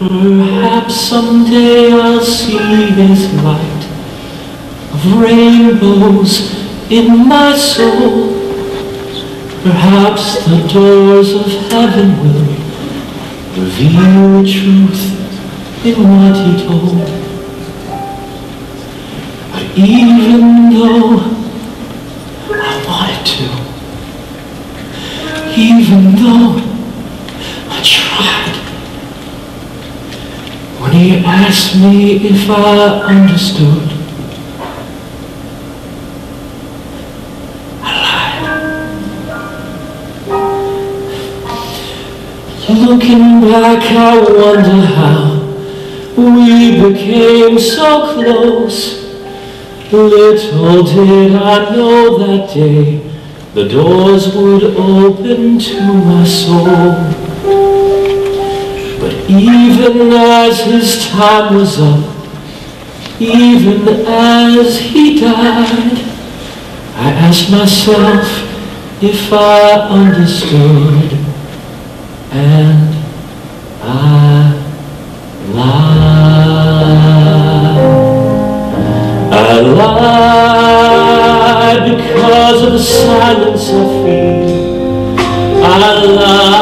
Perhaps someday I'll see this light of rainbows in my soul. Perhaps the doors of heaven will reveal the truth in what he told. But even though I wanted to, even though I tried, he asked me if I understood, I lied. Looking back, I wonder how we became so close. Little did I know that day the doors would open to my soul. Even as his time was up, even as he died, I asked myself if I understood and I lied. I lied because of the silence I feel. I lied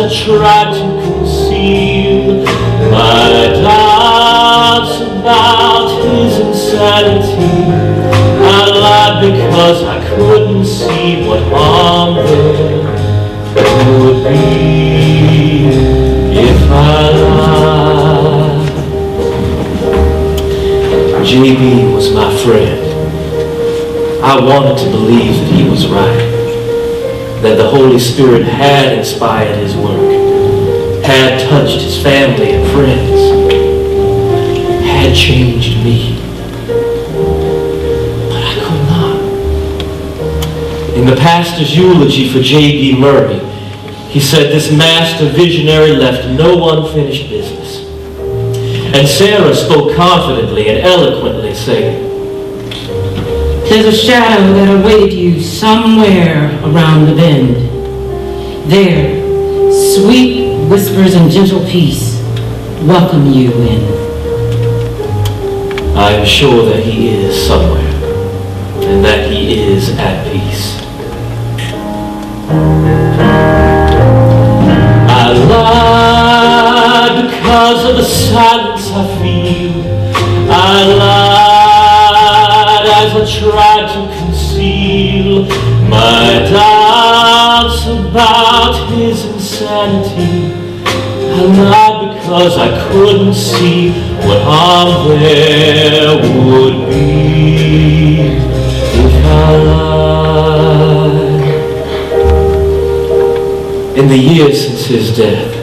I tried to conceal my doubts about his insanity. I lied because I couldn't see what harm there would be if I lied. JB was my friend. I wanted to believe that he was right, that the Holy Spirit had inspired his work, had touched his family and friends, had changed me. But I could not. In the pastor's eulogy for J.B. Murray, he said this master visionary left no unfinished business. And Sarah spoke confidently and eloquently, saying, There's a shadow that awaited you somewhere around the bend. There, sweet whispers and gentle peace welcome you in. I am sure that he is somewhere, and that he is at peace. My doubts about his insanity. I lied because I couldn't see what harm there would be if I lied. In the years since his death,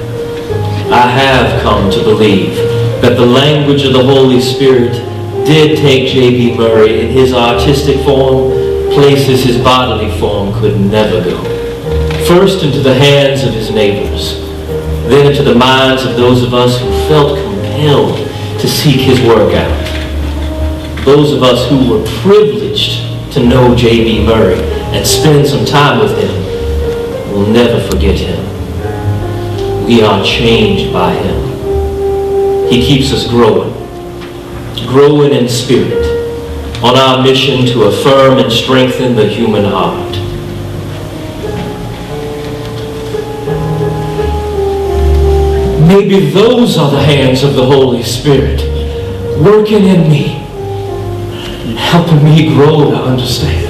I have come to believe that the language of the Holy Spirit did take J.B. Murray in his artistic form, places his bodily form could never go. First into the hands of his neighbors, then into the minds of those of us who felt compelled to seek his work out. Those of us who were privileged to know J.B. Murray and spend some time with him will never forget him. We are changed by him. He keeps us growing, growing in spirit, on our mission to affirm and strengthen the human heart. Maybe those are the hands of the Holy Spirit working in me, helping me grow to understand.